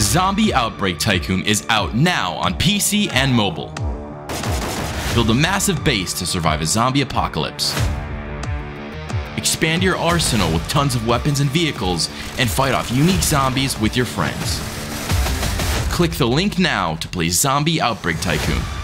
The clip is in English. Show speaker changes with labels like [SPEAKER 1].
[SPEAKER 1] Zombie Outbreak Tycoon is out now on PC and mobile. Build a massive base to survive a zombie apocalypse. Expand your arsenal with tons of weapons and vehicles, and fight off unique zombies with your friends. Click the link now to play Zombie Outbreak Tycoon.